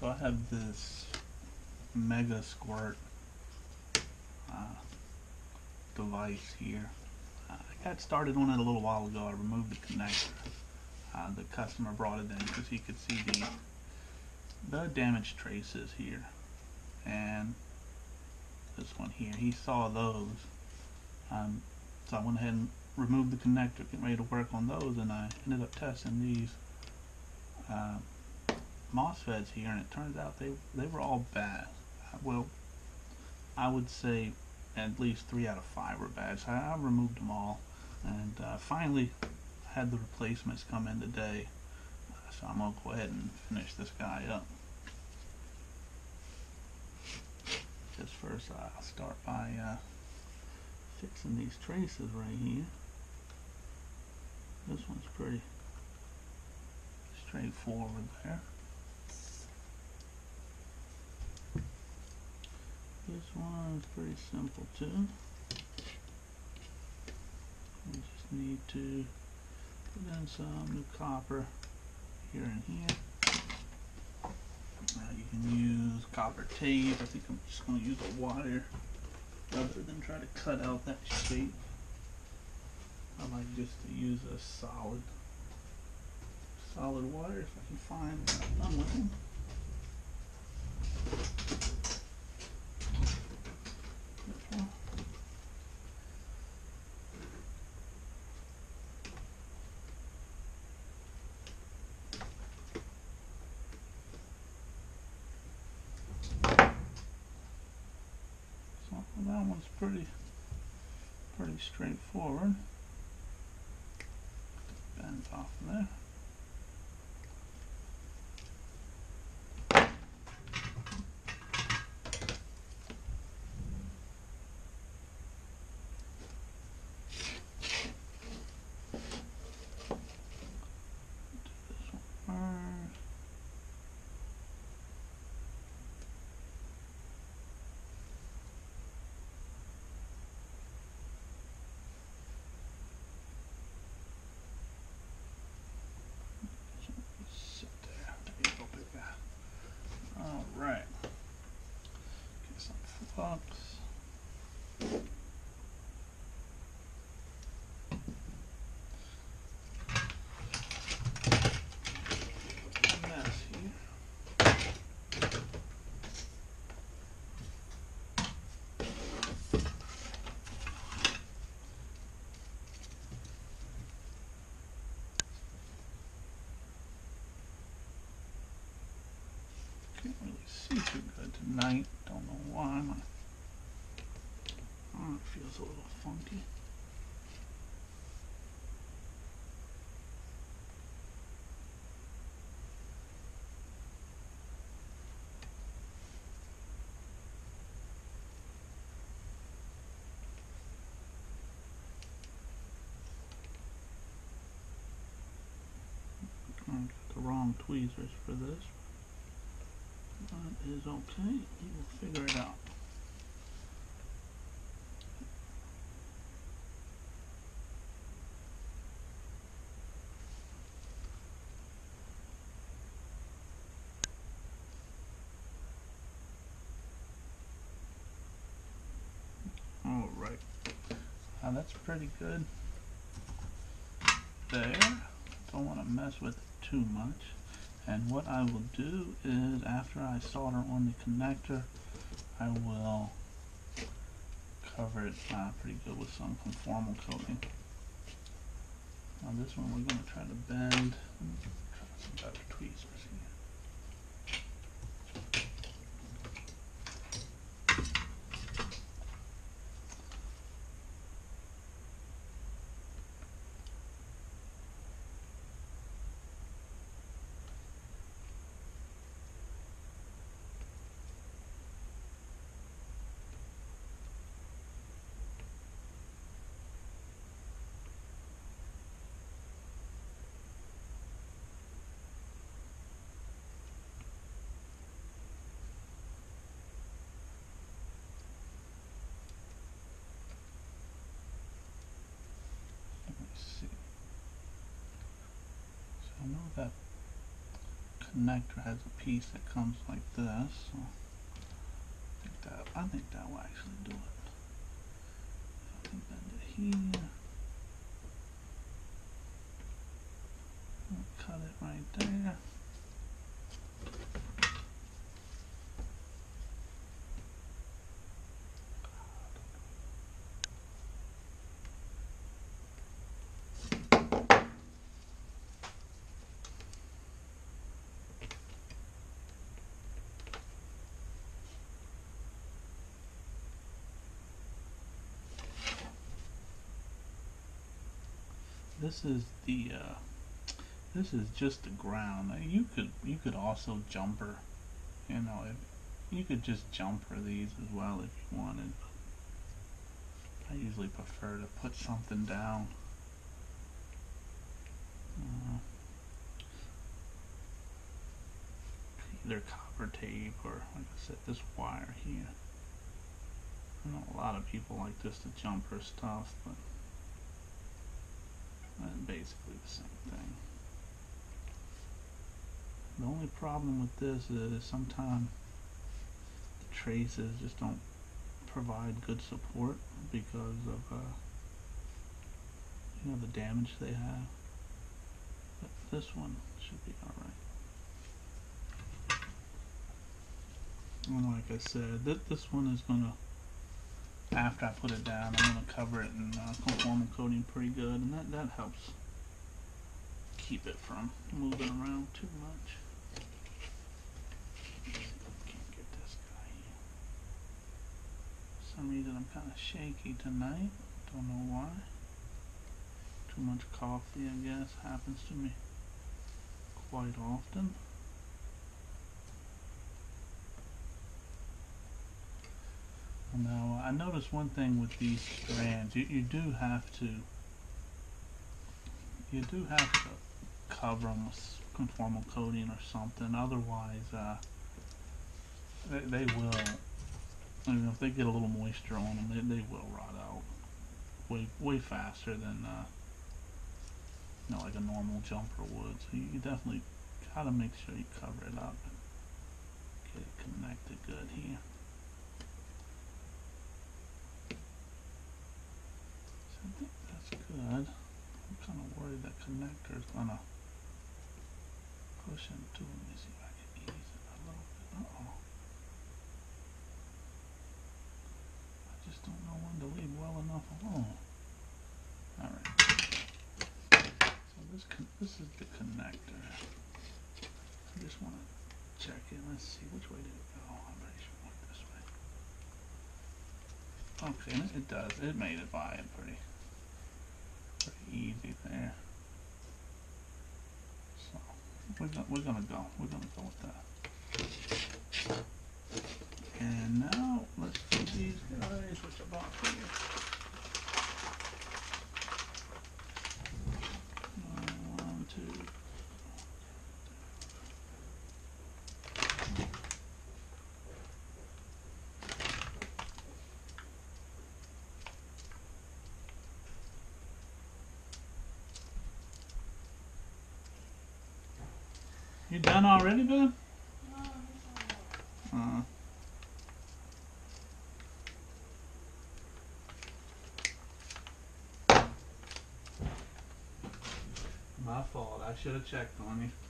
So I have this MegaSquirt uh, device here. Uh, I got started on it a little while ago. I removed the connector. Uh, the customer brought it in because he could see the the damage traces here and this one here. He saw those. Um, so I went ahead and removed the connector, getting ready to work on those, and I ended up testing these uh, MOSFETs here, and it turns out they they were all bad. Well, I would say at least three out of five were bad. So I, I removed them all, and uh, finally had the replacements come in today. Uh, so I'm gonna go ahead and finish this guy up. Just first, I'll start by uh, fixing these traces right here. This one's pretty straightforward there. This one's pretty simple too. We just need to put in some new copper here and here. Uh, you can use copper tape. I think I'm just going to use a wire rather than try to cut out that shape. I like just to use a solid solid wire if I can find when I'm done with them. This one. That one's pretty pretty straightforward. Bends off there. Do this one first. Sit there. There you go, big guy. All right. Get some flux. A mess here. Can't really see too good tonight. Don't know why. My arm feels a little funky. The wrong tweezers for this. That is okay. We will figure it out. All right. Now that's pretty good. There. Don't want to mess with it too much. And what I will do is after I solder on the connector, I will cover it uh, pretty good with some conformal coating. Now this one we're going to try to bend. Try some better tweezers here. Let me see. So I know that connector has a piece that comes like this. So I think that I think that will actually do it. I think that here. I'll cut it right there. This is the uh, this is just the ground. You could you could also jumper, you know, if you could just jumper these as well if you wanted. I usually prefer to put something down. Uh, either copper tape or like I said, this wire here. I know a lot of people like this to jumper stuff, but basically the same thing. The only problem with this is sometimes the traces just don't provide good support because of uh, you know the damage they have. But this one should be alright. And like I said, th this one is gonna after I put it down, I'm going to cover it in uh, conformal coating pretty good, and that, that helps keep it from moving around too much. Can't get this guy here. For some reason I'm kind of shaky tonight. Don't know why. Too much coffee, I guess, happens to me quite often. Now, I noticed one thing with these strands. You, you do have to, you do have to cover them with conformal coating or something. Otherwise, uh, they, they will, I mean, if they get a little moisture on them, they, they will rot out way, way faster than, uh, you know, like a normal jumper would. So you, definitely gotta make sure you cover it up and get it connected good here. I think that's good. I'm kind of worried that connector is going to push into it. Let me see if I can ease it a little bit. Uh-oh. I just don't know when to leave well enough alone. Alright. So this this is the connector. I just want to check it. Let's see. Which way did it go? I'm pretty sure it went this way. Okay, it does. It made it by it pretty easy there. So we're, go we're gonna go. We're gonna go with that. And now let's do these guys, which I bought for you. Done already, Ben? Uh. My fault. I should have checked on you.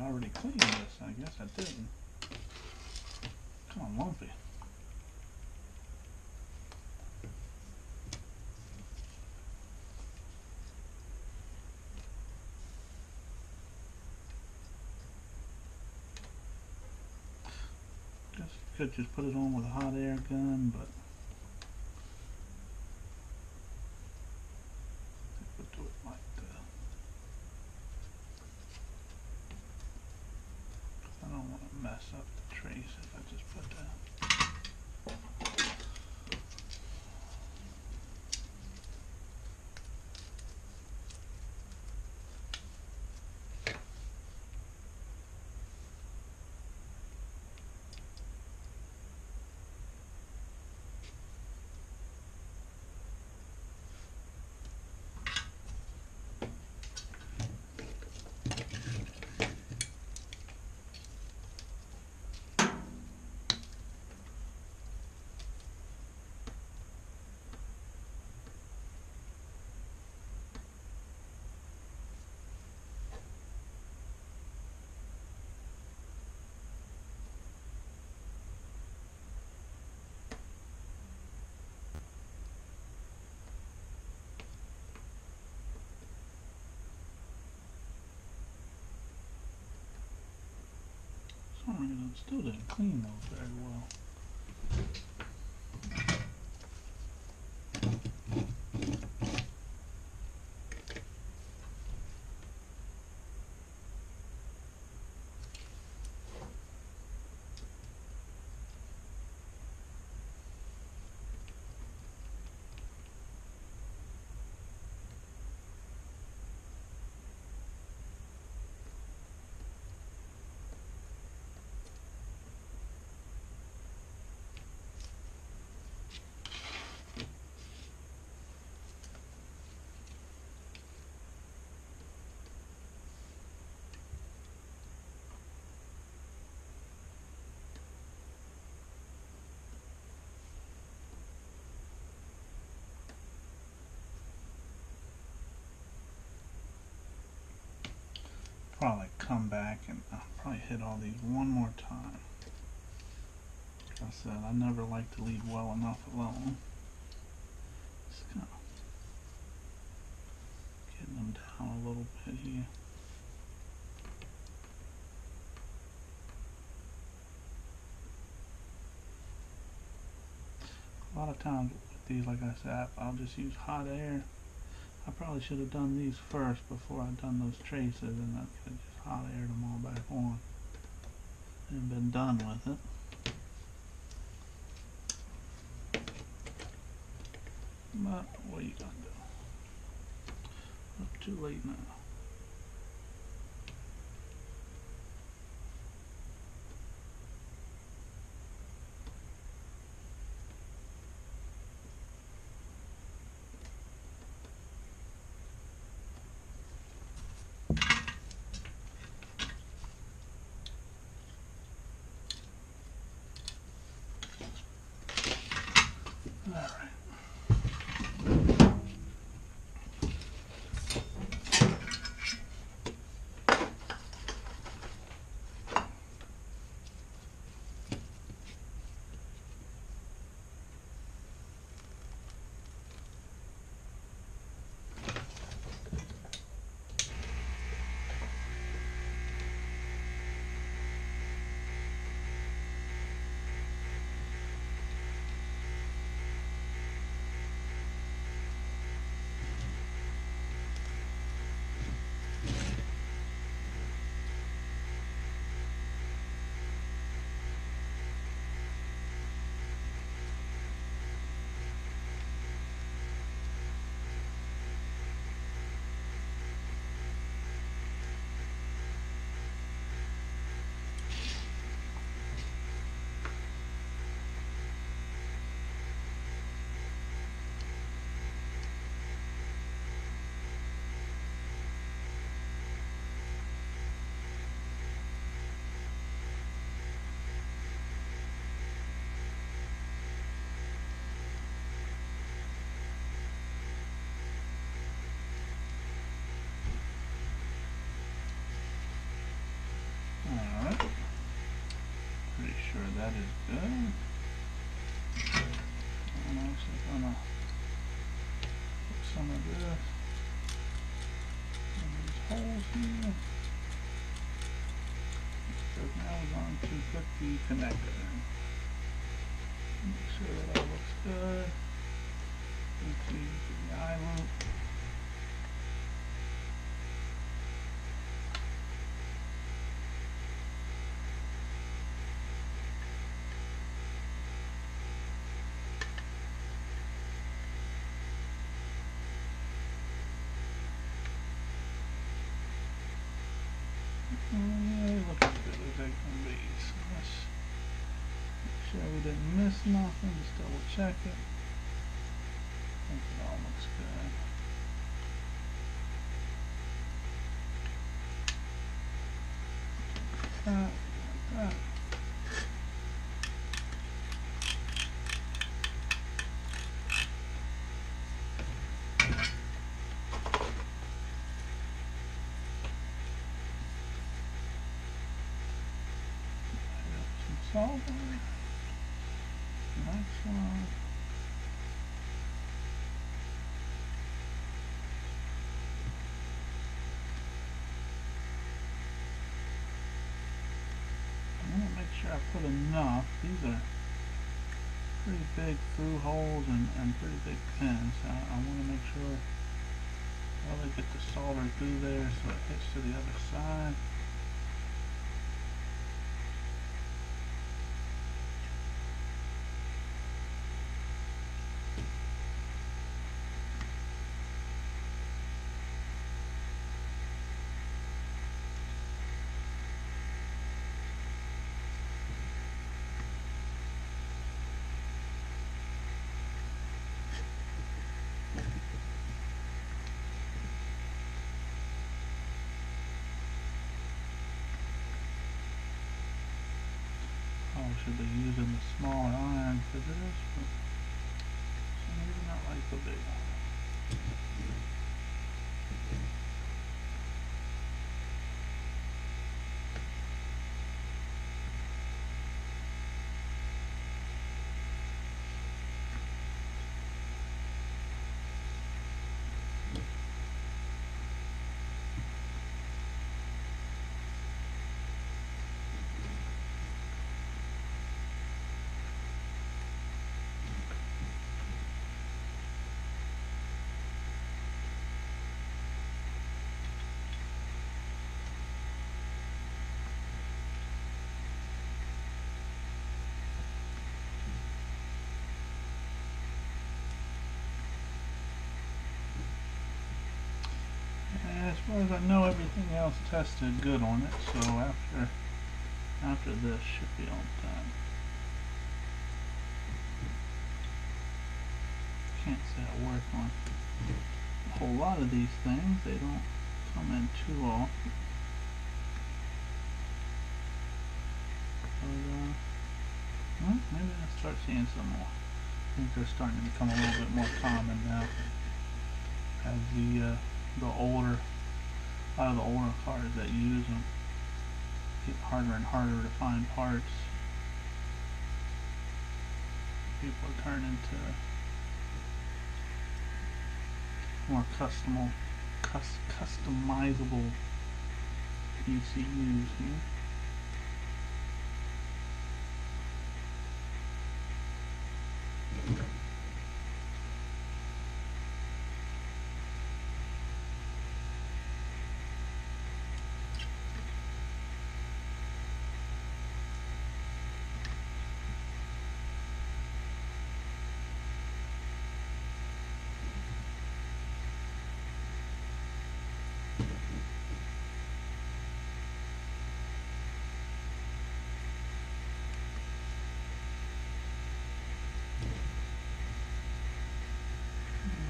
I'd already cleaned this. I guess I didn't. Kind of lumpy. Just could just put it on with a hot air gun, but I think we'll do it like that. I don't want to mess up the trace if I just put that. It still didn't clean those very well. Probably come back and I'll probably hit all these one more time. Like I said, I never like to leave well enough alone. Of getting them down a little bit here. A lot of times with these, like I said, I'll just use hot air. I probably should have done these first before I done those traces and I could have just hot aired them all back on and been done with it. But what are you gonna do? Up too late now. That is good. I'm actually gonna put some of this in these holes here. Because now we're going to put the connector in. Make sure that all looks good. Into the eye loop. Didn't miss nothing. Just double check it. I think it all looks good. That, that. Some salt in it. Next one. I want to make sure I put enough. These are pretty big through holes and, and pretty big pins. I, I want to make sure I really get the solder through there so it hits to the other side. Should be using the smaller iron for this, but reason I like the big one. As as I know, everything else tested good on it, so after after this should be all done. Can't say I work on a whole lot of these things. They don't come in too often. But, uh, maybe I'll start seeing some more. I think they're starting to become a little bit more common now as the uh, the older, lot of the older cars that use them get harder and harder to find parts. People are turning to more custom, cus, customizable ECUs here.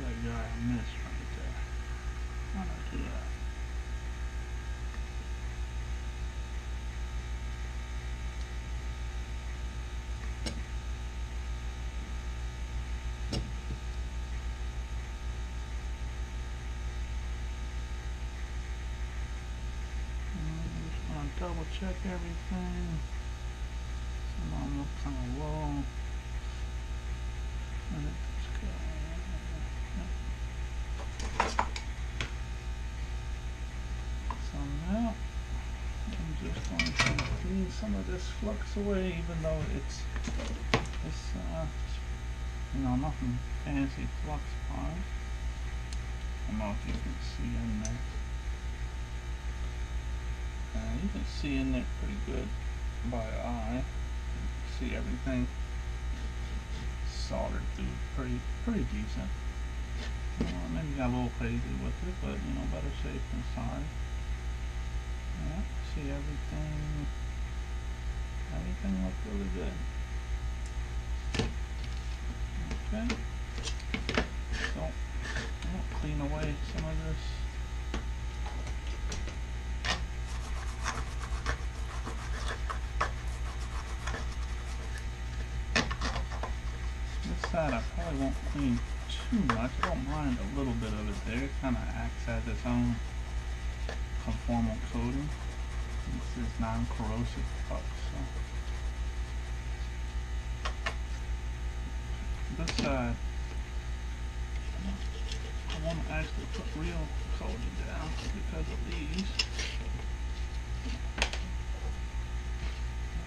That guy I missed right there. Why not do that? Mm, Just want to double check everything. So on, look kind of low. Let it just go. So now I'm just going to clean some of this flux away, even though it's it's uh, you know nothing fancy flux wise. I don't know if you can see in there. Uh, you can see in there pretty good by eye. See everything soldered through pretty pretty decent. Uh, maybe got a little crazy with it, but you know, better safe than sorry. Yeah, see everything. Everything looked really good. Okay. So, I'll clean away some of this. This side I probably won't clean too much. I don't mind a little bit of it there. It kind of acts as its own conformal coating. This is non-corrosive flux, so. This side, I want to actually put real coating down because of these.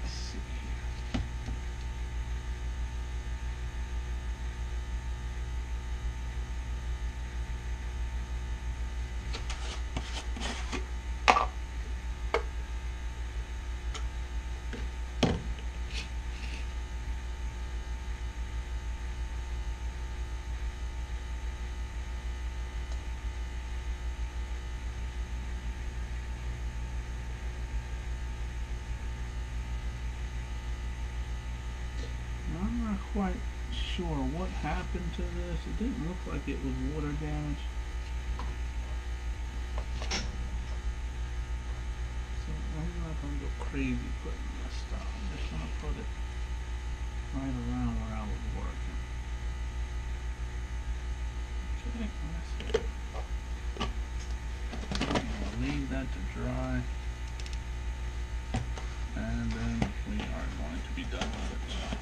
Let's see here. I'm not quite sure what happened to this. It didn't look like it was water damage. So I'm not going to go crazy putting this stuff. I'm just going to put it right around where I was working. Okay, that's leave that to dry. And then we are going to be done with it.